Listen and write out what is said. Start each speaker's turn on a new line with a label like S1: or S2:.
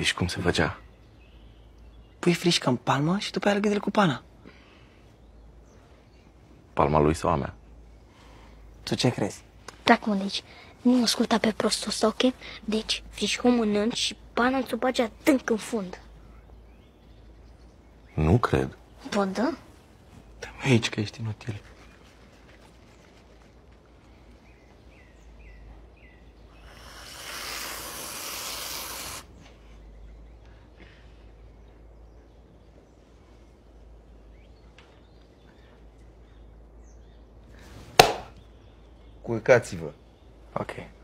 S1: Deci cum se făcea?
S2: Pui frișcă în palmă și după aia legă cu pana.
S1: Palma lui sau a mea?
S2: Tu ce crezi?
S3: Tac mă de aici. Nu asculta pe prostul ăsta, ok? Deci, frișcă mănânci și pana îți o bage adânc în fund.
S1: Nu cred.
S3: Bă, da?
S2: Dă aici că ești inutil.
S1: o que é Coercativa.
S2: Ok.